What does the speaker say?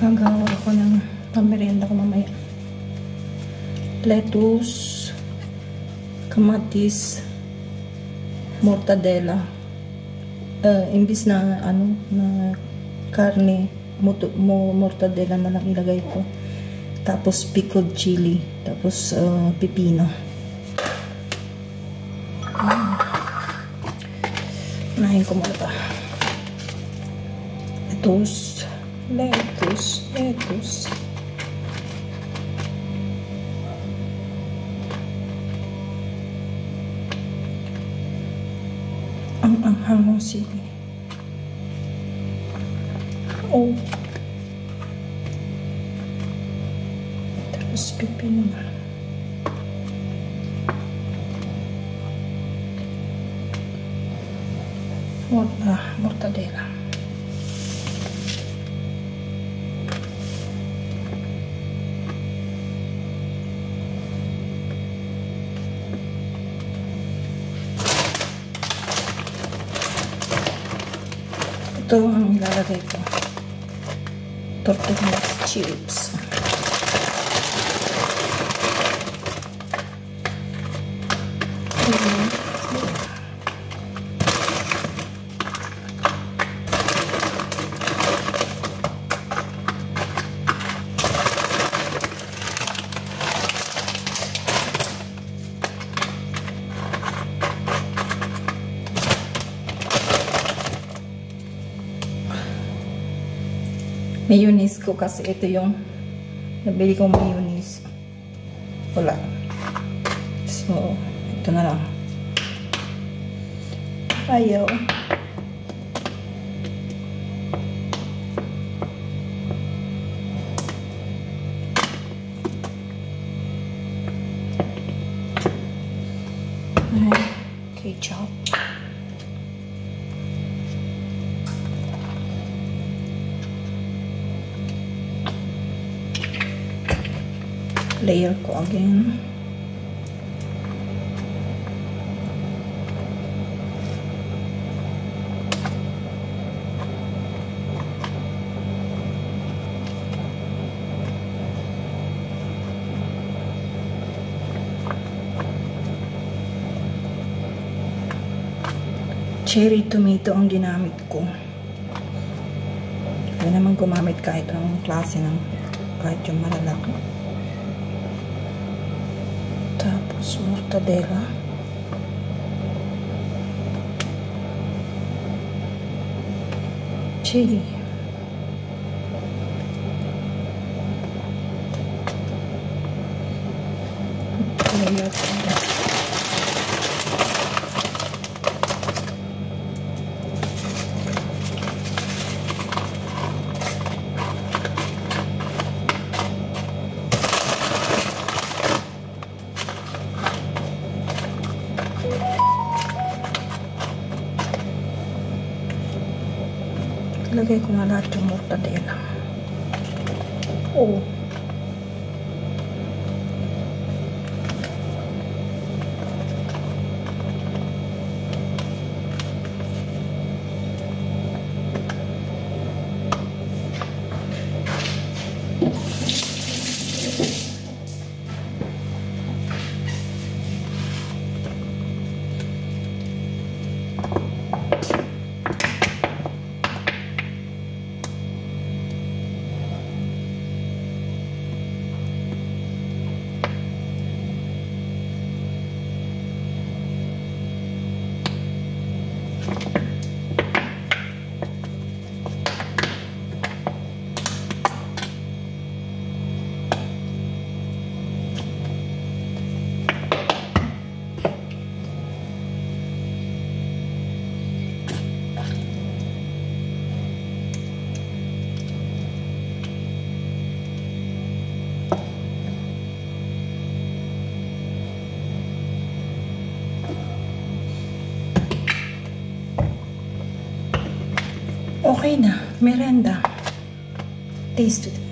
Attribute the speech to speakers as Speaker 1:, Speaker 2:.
Speaker 1: Gagawa ako ng pamerienda ko mamaya. Lettuce, kamatis, mortadella. Uh, imbis na ano na karne, muto, mo, mortadella na lang ilagay ko. Tapos pickled chili, tapos uh, pipino. Hmm. Unahin ko muna ito. Lettuce, lettuce, lettuce. Ang anghang ng sili. Oh. Tapos pipino na. Ito ang ilalagay ko. Tortillas chips. Ayan. Mayonnaise ko kasi ito yung nabili kong mayonnaise. Wala. So ito na lang. Ayaw. Ketchup layer ko again. Cherry tomato ang ginamit ko. Kaya naman gumamit kahit ang klase ng kahit yung malalaki. Tapos mortadella. Chili. Layer Lagay ko na lahat yung mortadella. Oh. Okay na. Merenda. Taste it.